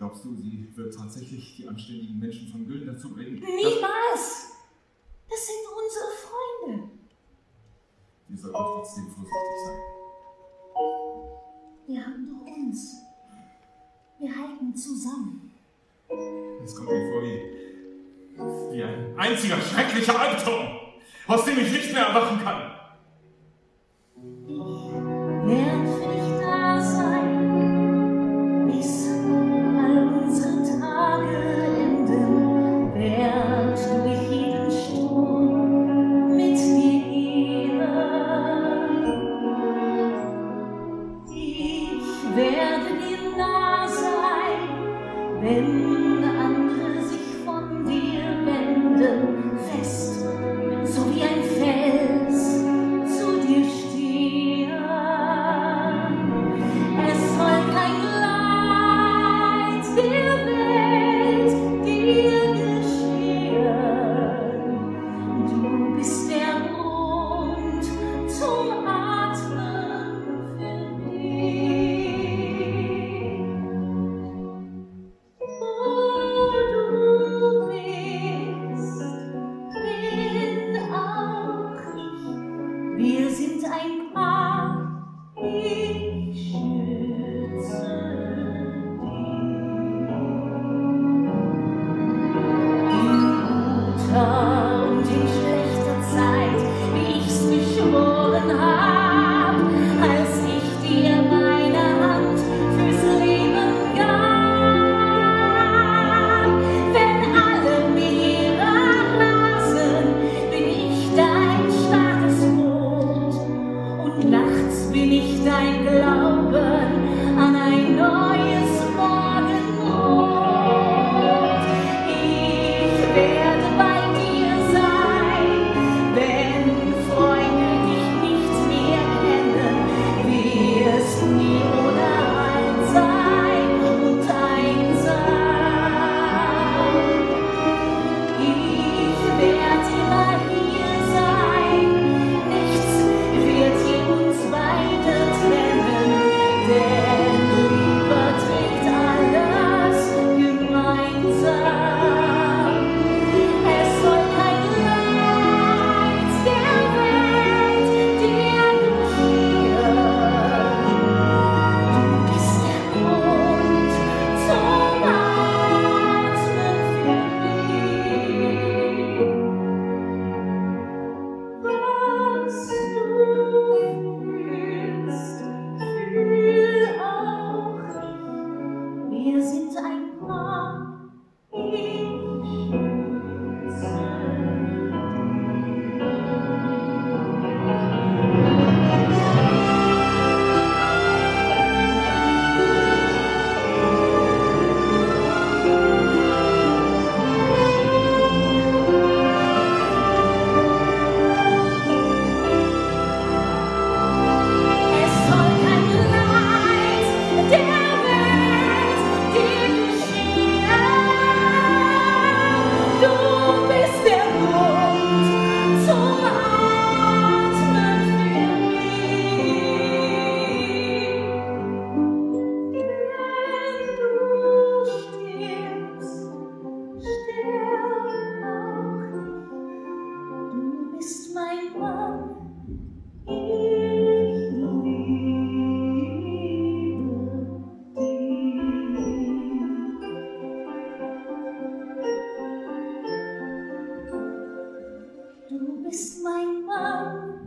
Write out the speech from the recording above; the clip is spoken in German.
Glaubst du, sie wird tatsächlich die anständigen Menschen von Gülden dazu bringen? Niemals! Das sind unsere Freunde. Wir sollten trotzdem vorsichtig sein. Wir haben doch uns. Wir halten zusammen. Es kommt mir vor wie, wie ein einziger schrecklicher Albtraum, aus dem ich nicht mehr erwachen kann. wenn andere sich von dir wenden. I Nachts bin ich dein Glaube. sind ein Plan. miss my mom.